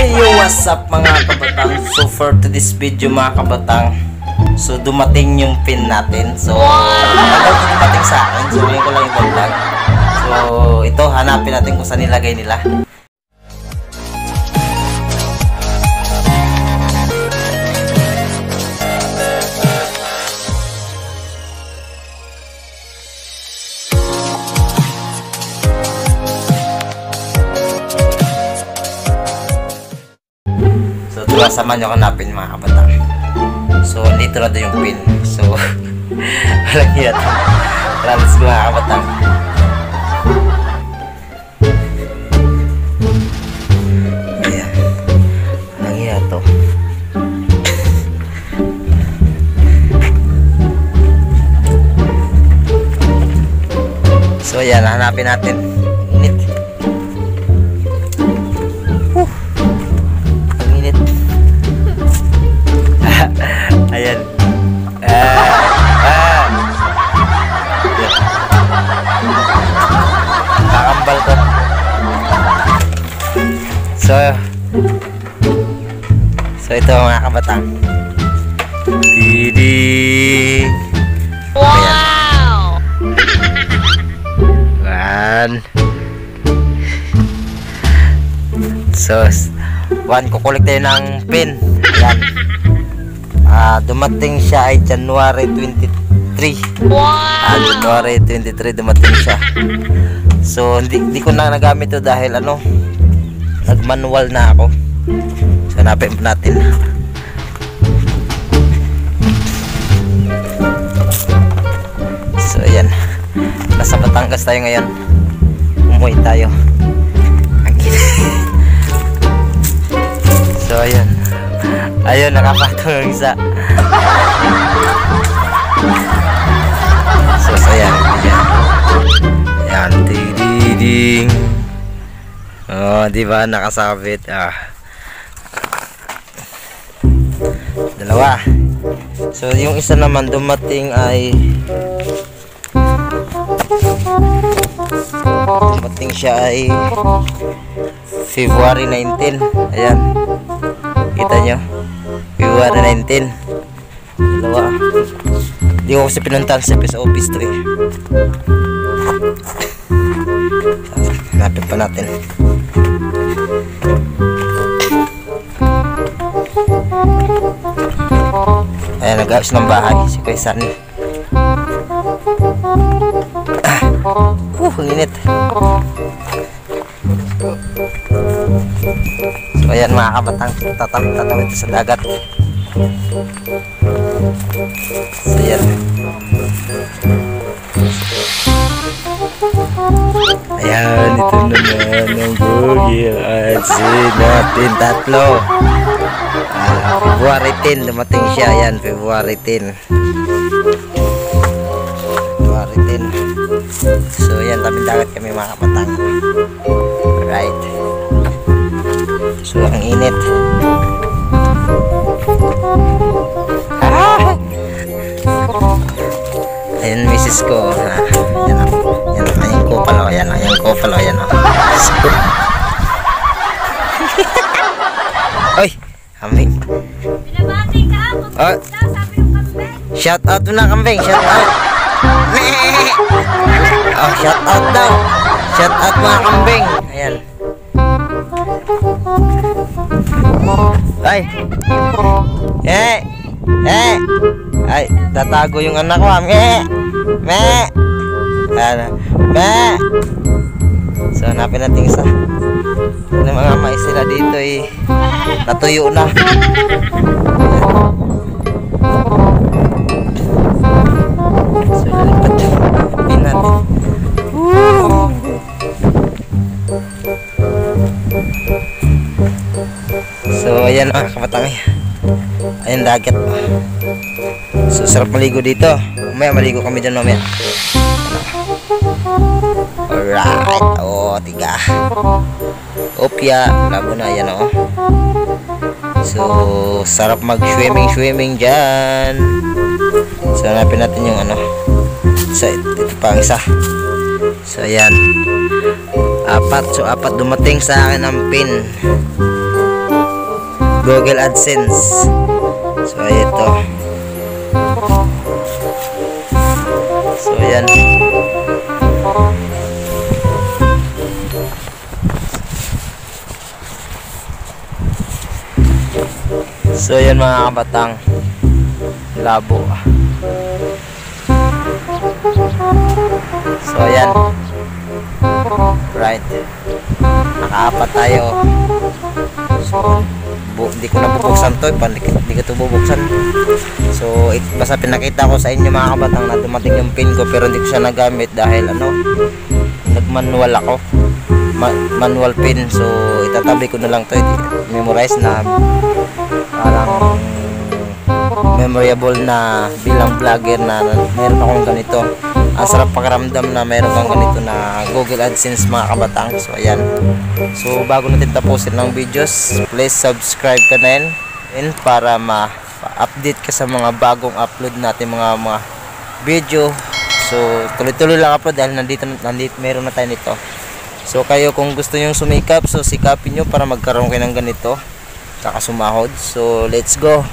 Hey, yo, what's up mga kabatang? So for to this video mga kabatang, so dumating yung pin natin. So, matagal to dumating sa akin. So, ngayon ko lang yung vlog. So, ito, hanapin natin kung saan nilagay nila. So, tuwa sama nyo hanapin mga kabatang. So, dito na doon yung pin. So, walang to. Trans mga kabatang. Ayan. Walang. So, ayan. Hanapin natin. So, so ito mga kabatang. Didi. Wow! One. So, one, kukulik tayo ng pin. Ayan. Ah, dumating siya ay January 23. Ah, Wow! January 23 dumating siya. So, hindi, hindi ko na nagamit to dahil ano, nag-manual na ako. So, hanapin natin. So, ayan. Nasa Batangas tayo ngayon. Umuwi tayo. Ang So, ayan. Ayun, nakapatong yung isa. So, ayan. Ayan. Ayan. Tididing. Oh, di ba nakasabit? Ah. Dalawa. So, yung isa naman dumating ay dumating siya ay February 19. Ayan. Kita nyo? February 19. Dalawa. Hindi ko kasi pinuntahan sa office to eh. Hanapin pa natin. Ayan, nag-ayos ng bahay si Sunny. Ah, uh, init. So ayan mga kabatang, tatawid ito sa dagat. So ayan. Ayan, ito naman ang bugil at natin tatlo. Ah, February 10 dumating siya. Ayan, February 10. February 10. So ayan, tabing dagat kami mga kabatang. Right. So ang init. Ah! Ayan, misis ko. Ha. Yan o. Yan o. Ayan ko pala. Ayan o. Ayan ko pala. Ayan o. So, Oy! Kambing. Binabati ka ako. Oh, Sabi yung kambing. shout out mo na kambing. Shout out. Oh, shout out daw. Shout out mga kambing. Ayan. Ay. Eh. Eh. Ay, tatago yung anak ko. ah. Me. Me. Ano? Me. So, hanapin natin isa. Yung mga mais sila dito eh. Natuyo na. So, ayan mga kabatang eh. Ayan dagat. So, sarap maligo dito. Mamaya maligo kami dyan mamaya. Alright. Oh, tiga. Opya. Labo na. Ayan oh. So, sarap mag-swimming-swimming dyan. So, hanapin natin yung ano. Sa, ito pa isa. So, ayan. Apat. So, apat dumating sa akin ang pin. Google AdSense. So, ito. So, yan. So, yan mga kabatang labo. So, yan. Right. Nakaapat tayo. So, bu di ko nabubuksan to. Pan, di, di ko to bubuksan. So, it, basta pinakita ko sa inyo mga kabatang na dumating yung pin ko pero hindi ko siya nagamit dahil ano, nagmanual ako. Ma- manual pin. So, itatabi ko na lang to. Memorize na parang memorable na bilang vlogger na meron akong ganito. Ang sarap pakiramdam na meron kang ganito na Google AdSense mga kabatang. So ayan. So bago natin tapusin ng videos, please subscribe ka na yun para ma-update ka sa mga bagong upload natin mga mga video. So tuloy-tuloy lang upload dahil nandito, nandito meron na tayo nito. So kayo kung gusto nyo sumikap, so sikapin nyo para magkaroon kayo ng ganito. Tsaka sumahod. So let's go.